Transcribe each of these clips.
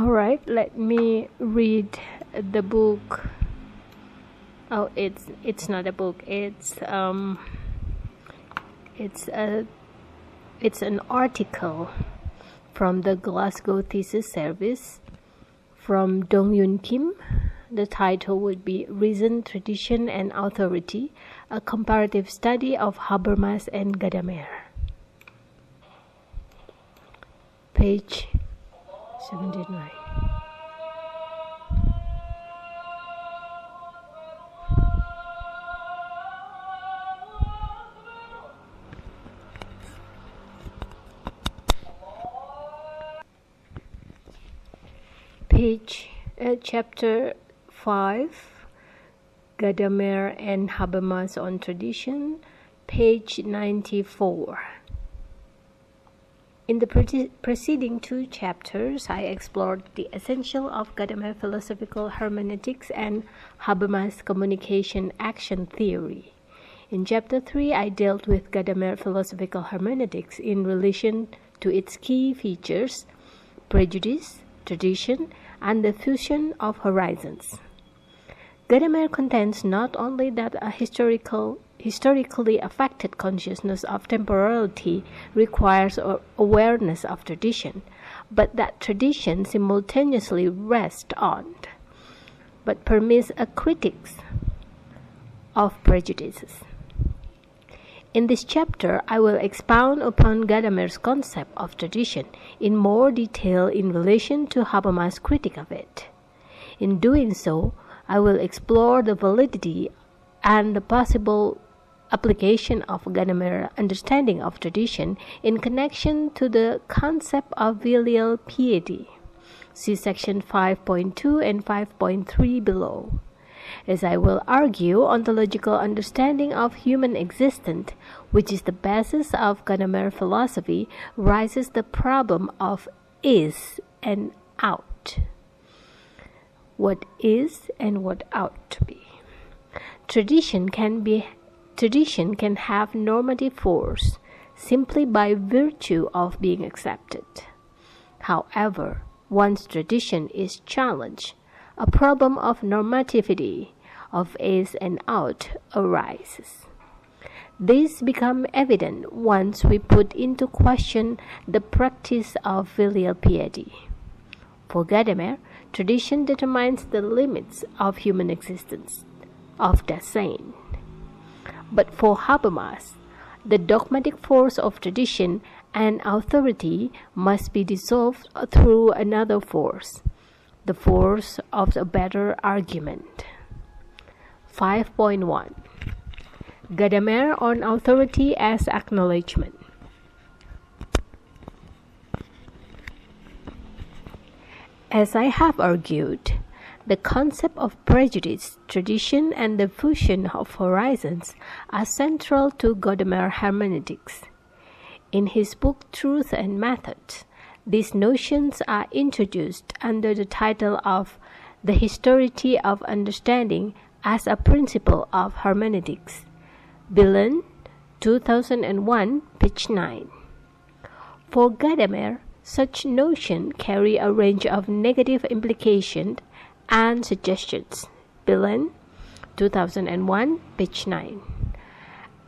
All right, let me read the book. Oh, it's it's not a book. It's um it's a it's an article from the Glasgow Thesis Service from Donghyun Kim. The title would be Reason, Tradition and Authority: A Comparative Study of Habermas and Gadamer. Page 79. Page uh, chapter 5 Gadamer and Habermas on tradition page 94 in the pre- preceding two chapters, I explored the essential of Gadamer philosophical hermeneutics and Habermas communication action theory. In chapter 3, I dealt with Gadamer philosophical hermeneutics in relation to its key features prejudice, tradition, and the fusion of horizons. Gadamer contends not only that a historical historically affected consciousness of temporality requires awareness of tradition, but that tradition simultaneously rests on, but permits a critics of prejudices. In this chapter, I will expound upon Gadamer's concept of tradition in more detail in relation to Habermas' critique of it. In doing so, I will explore the validity and the possible application of Gadamer understanding of tradition in connection to the concept of filial piety. See section 5.2 and 5.3 below. As I will argue, ontological understanding of human existence, which is the basis of Gadamer philosophy, raises the problem of is and out. What is and what ought to be. Tradition can be Tradition can have normative force simply by virtue of being accepted. However, once tradition is challenged, a problem of normativity, of is and out, arises. This becomes evident once we put into question the practice of filial piety. For Gadamer, tradition determines the limits of human existence, of Dasein. But for Habermas, the dogmatic force of tradition and authority must be dissolved through another force, the force of a better argument. 5.1 Gadamer on authority as acknowledgement. As I have argued, the concept of prejudice, tradition, and the fusion of horizons are central to Gadamer hermeneutics. In his book Truth and Method, these notions are introduced under the title of The Historicity of Understanding as a Principle of Hermeneutics. Bilen, 2001, page 9. For Gadamer, such notions carry a range of negative implications and suggestions. Bilen, 2001, page 9.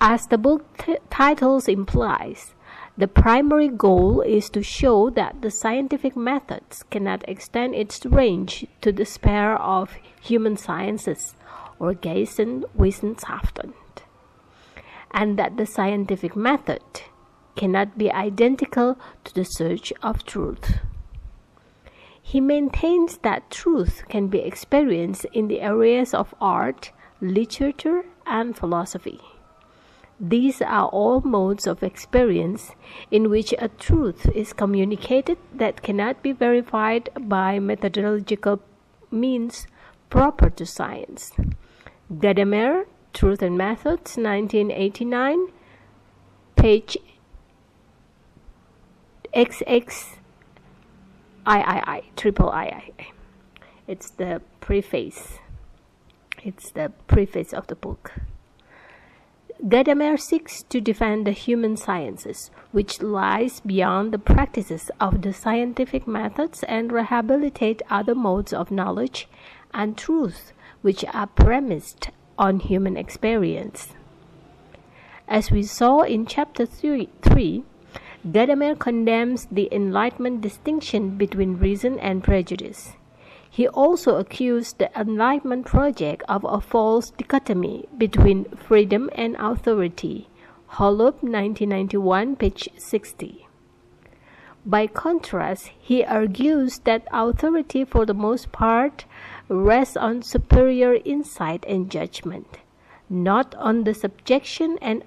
As the book t- titles implies, the primary goal is to show that the scientific methods cannot extend its range to the sphere of human sciences or Geisteswissenschaften, and that the scientific method cannot be identical to the search of truth. He maintains that truth can be experienced in the areas of art, literature, and philosophy. These are all modes of experience in which a truth is communicated that cannot be verified by methodological means proper to science. Gadamer, Truth and Methods, 1989, page XX III, triple III. It's the preface. It's the preface of the book. Gadamer seeks to defend the human sciences, which lies beyond the practices of the scientific methods and rehabilitate other modes of knowledge and truth which are premised on human experience. As we saw in chapter 3, 3 Gadamer condemns the Enlightenment distinction between reason and prejudice. He also accused the Enlightenment project of a false dichotomy between freedom and authority. Holub, 1991, page 60. By contrast, he argues that authority for the most part rests on superior insight and judgment, not on the subjection and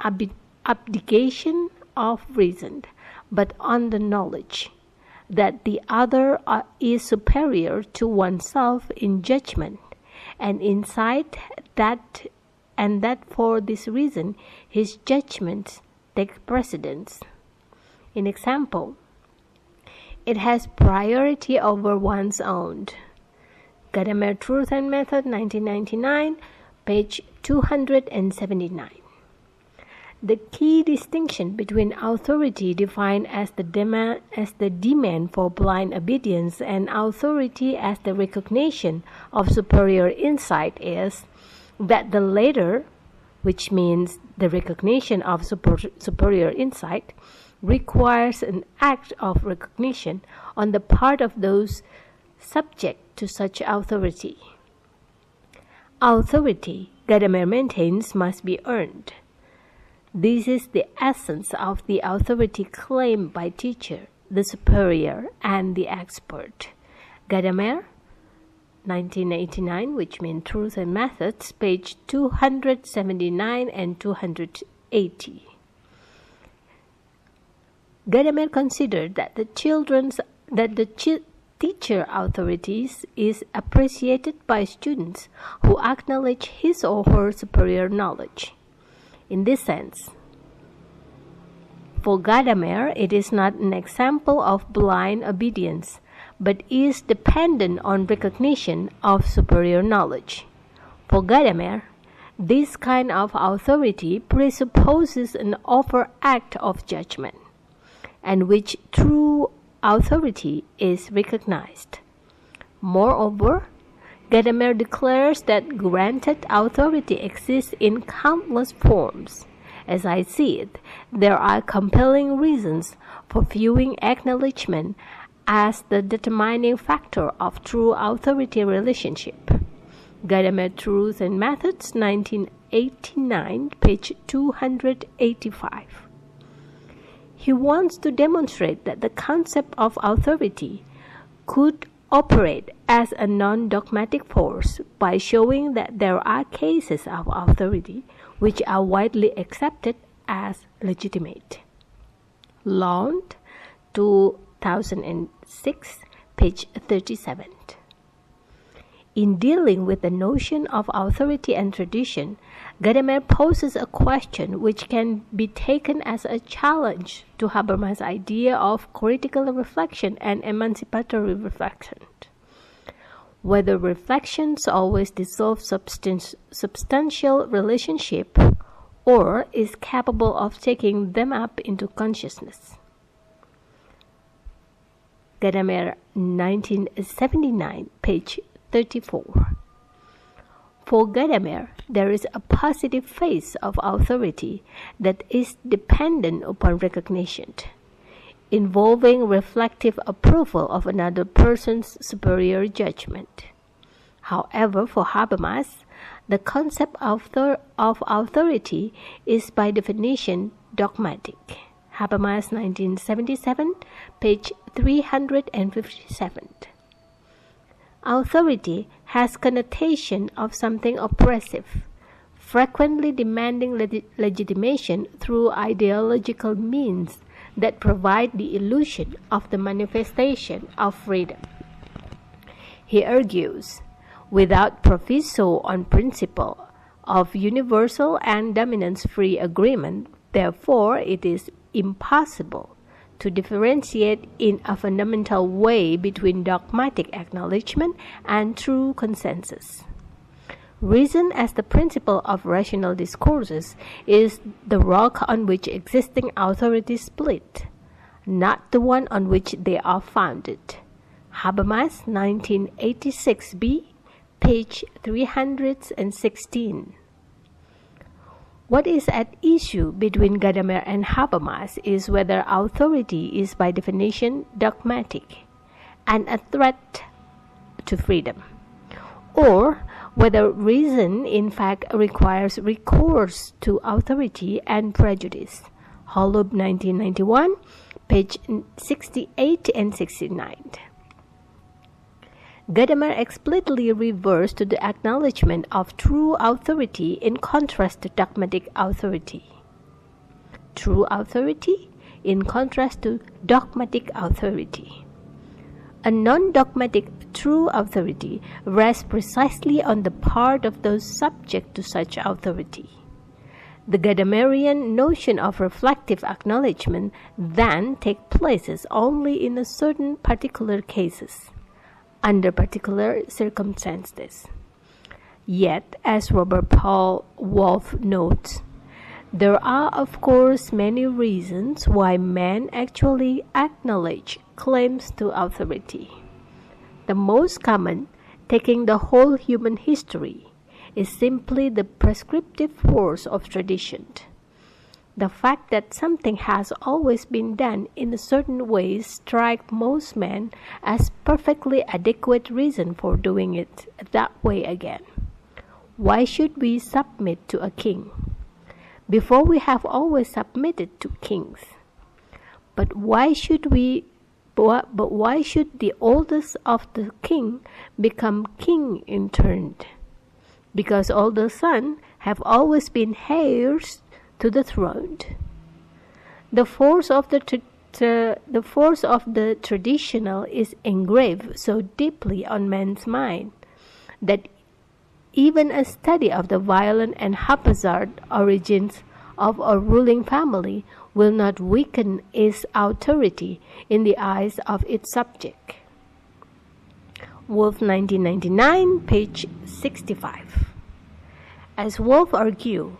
abdication of reason, but on the knowledge that the other is superior to oneself in judgment and insight that and that for this reason his judgments take precedence. In example, it has priority over one's own. Gadamer Truth and Method 1999, page 279. The key distinction between authority defined as the, demand, as the demand for blind obedience and authority as the recognition of superior insight is that the latter, which means the recognition of super, superior insight, requires an act of recognition on the part of those subject to such authority. Authority, Gadamer maintains, must be earned. This is the essence of the authority claimed by teacher, the superior, and the expert. Gadamer, 1989, which means Truth and Methods, page 279 and 280. Gadamer considered that the children's that the chi- teacher authorities is appreciated by students who acknowledge his or her superior knowledge in this sense. For Gadamer, it is not an example of blind obedience, but is dependent on recognition of superior knowledge. For Gadamer, this kind of authority presupposes an overact of judgment, and which true authority is recognized. Moreover, Gadamer declares that granted authority exists in countless forms. As I see it, there are compelling reasons for viewing acknowledgement as the determining factor of true authority relationship. Gadamer Truth and Methods, 1989, page 285. He wants to demonstrate that the concept of authority could operate as a non-dogmatic force by showing that there are cases of authority which are widely accepted as legitimate. Lund, 2006, page 37. In dealing with the notion of authority and tradition, Gadamer poses a question which can be taken as a challenge to Habermas' idea of critical reflection and emancipatory reflection. Whether reflections always dissolve substan- substantial relationship or is capable of taking them up into consciousness. Gadamer 1979, page 34. For Gadamer, there is a positive phase of authority that is dependent upon recognition, involving reflective approval of another person's superior judgment. However, for Habermas, the concept of, of authority is by definition dogmatic. Habermas 1977, page 357. Authority has connotation of something oppressive, frequently demanding leg legitimation through ideological means that provide the illusion of the manifestation of freedom. He argues, without proviso on principle of universal and dominance free agreement, therefore it is impossible to differentiate in a fundamental way between dogmatic acknowledgement and true consensus. Reason as the principle of rational discourses is the rock on which existing authorities split, not the one on which they are founded. Habermas, 1986b, page 316. What is at issue between Gadamer and Habermas is whether authority is by definition dogmatic and a threat to freedom, or whether reason in fact requires recourse to authority and prejudice. Holub 1991, page 68 and 69. Gadamer explicitly refers to the acknowledgement of true authority in contrast to dogmatic authority. True authority in contrast to dogmatic authority. A non dogmatic true authority rests precisely on the part of those subject to such authority. The Gadamerian notion of reflective acknowledgement then takes place only in a certain particular cases under particular circumstances. Yet, as Robert Paul Wolff notes, there are of course many reasons why men actually acknowledge claims to authority. The most common, taking the whole human history, is simply the prescriptive force of tradition. The fact that something has always been done in a certain way strikes most men as perfectly adequate reason for doing it that way again. Why should we submit to a king? Before we have always submitted to kings. But why should we but why should the oldest of the king become king in turn? Because all the sons have always been heirs to the throne. The force of the the force of the traditional is engraved so deeply on man's mind that even a study of the violent and haphazard origins of a ruling family will not weaken its authority in the eyes of its subject. Wolff 1999, page 65. As Wolff argued,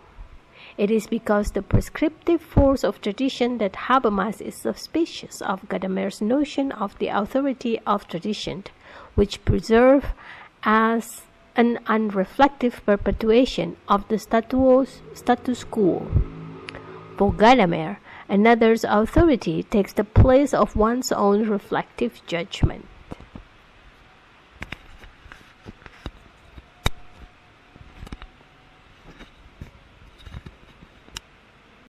it is because the prescriptive force of tradition that Habermas is suspicious of Gadamer's notion of the authority of tradition, which preserve as an unreflective perpetuation of the status, status quo. For Gadamer, another's authority takes the place of one's own reflective judgment.